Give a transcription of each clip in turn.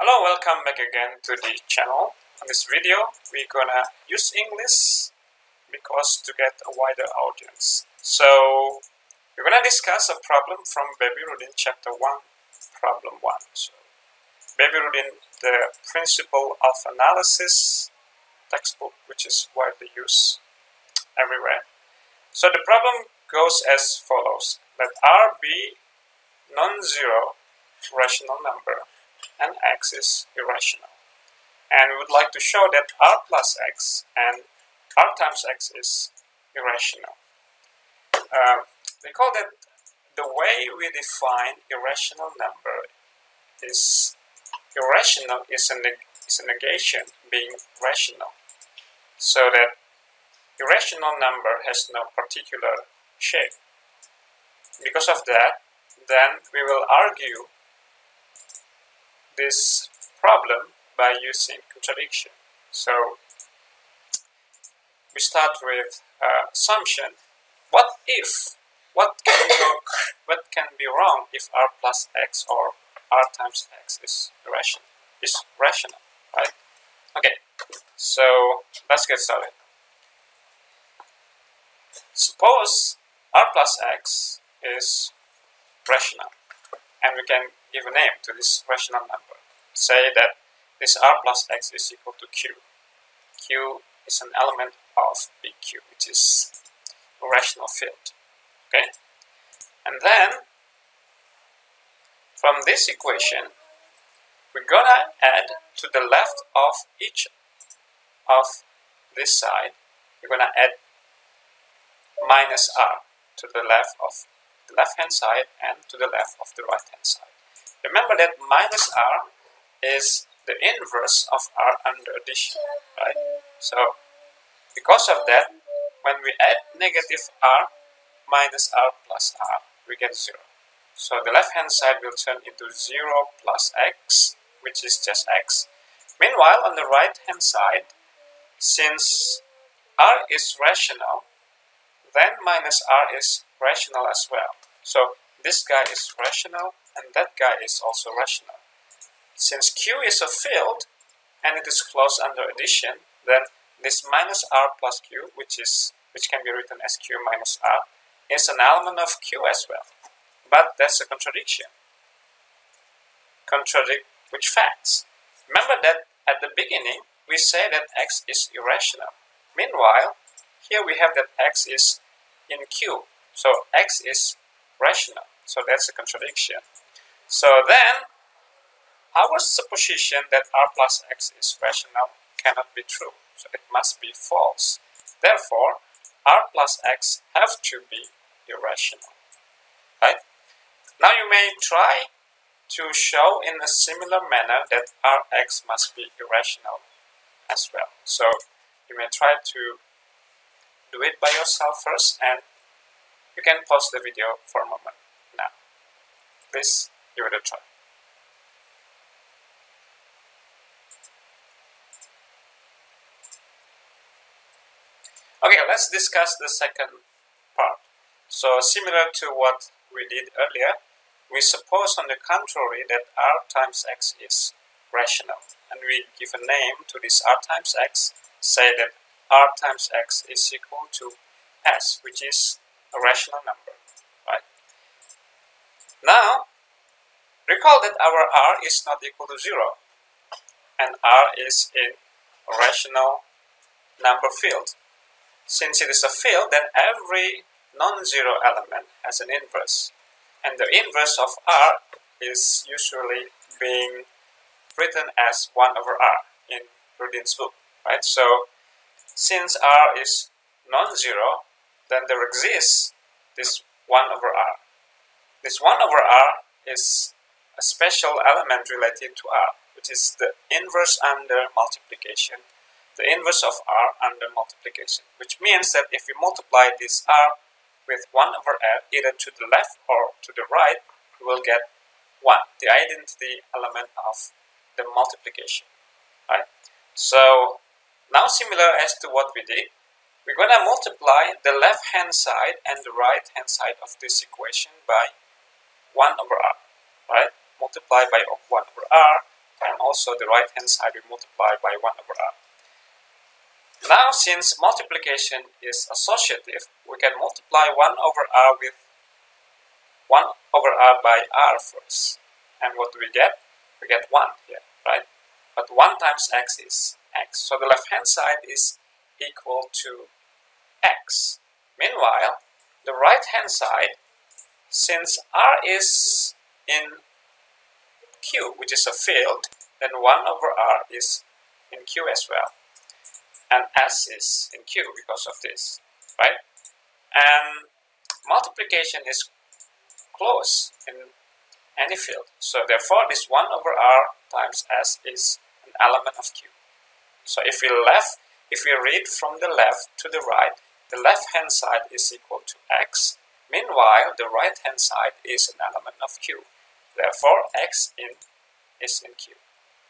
Hello, welcome back again to the channel. In this video, we're gonna use English because to get a wider audience. So, we're gonna discuss a problem from Baby Rudin chapter 1, problem 1. So, Baby Rudin, the principle of analysis textbook, which is widely used everywhere. So, the problem goes as follows. Let R be non-zero rational number and x is irrational. And we would like to show that r plus x and r times x is irrational. Um, we call that the way we define irrational number is irrational is a, is a negation being rational. So that irrational number has no particular shape. Because of that, then we will argue this problem by using contradiction. So we start with uh, assumption. What if? What can? What can be wrong if r plus x or r times x is rational? Is rational, right? Okay. So let's get started. Suppose r plus x is rational, and we can give a name to this rational number. Say that this r plus x is equal to q. q is an element of BQ, which is a rational field. Okay? And then, from this equation, we're gonna add to the left of each of this side, we're gonna add minus r to the left of the left hand side and to the left of the right hand side. Remember that minus r is the inverse of r under addition, right? So, because of that, when we add negative r minus r plus r, we get 0. So the left hand side will turn into 0 plus x, which is just x. Meanwhile, on the right hand side, since r is rational, then minus r is rational as well. So this guy is rational, and that guy is also rational. Since Q is a field and it is closed under addition, then this minus R plus Q, which is which can be written as Q minus R, is an element of Q as well. But that's a contradiction. Contradict which facts? Remember that at the beginning we say that X is irrational. Meanwhile, here we have that X is in Q. So X is rational. So that's a contradiction. So then, our supposition that r plus x is rational cannot be true. So it must be false. Therefore, r plus x have to be irrational. Right? Now you may try to show in a similar manner that rx must be irrational as well. So you may try to do it by yourself first and you can pause the video for a moment now. Please give it a try. Okay, let's discuss the second part. So similar to what we did earlier, we suppose on the contrary that r times x is rational. And we give a name to this r times x, say that r times x is equal to s, which is a rational number. Right? Now, Recall that our R is not equal to 0 and R is in a rational number field. Since it is a field, then every non-zero element has an inverse. And the inverse of R is usually being written as 1 over R in Rudin's book, right? So, since R is non-zero, then there exists this 1 over R. This 1 over R is a special element related to r, which is the inverse under multiplication, the inverse of r under multiplication, which means that if we multiply this r with 1 over r, either to the left or to the right, we will get 1, the identity element of the multiplication. Right? So, now similar as to what we did, we're going to multiply the left hand side and the right hand side of this equation by 1 over r. Right? multiply by 1 over r, and also the right hand side we multiply by 1 over r. Now since multiplication is associative, we can multiply 1 over r with 1 over r by r first. And what do we get? We get 1 here, right? But 1 times x is x. So the left hand side is equal to x. Meanwhile, the right hand side, since r is in q, which is a field, then 1 over r is in q as well. And s is in q because of this, right? And multiplication is close in any field. So therefore, this 1 over r times s is an element of q. So if we left, if we read from the left to the right, the left hand side is equal to x. Meanwhile, the right hand side is an element of q. Therefore, x in is in q.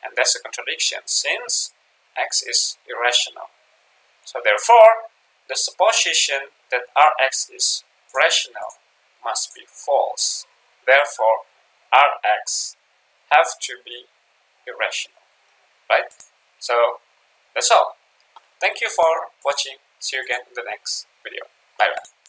And that's a contradiction since x is irrational. So therefore, the supposition that Rx is rational must be false. Therefore, Rx have to be irrational. Right? So that's all. Thank you for watching. See you again in the next video. Bye bye.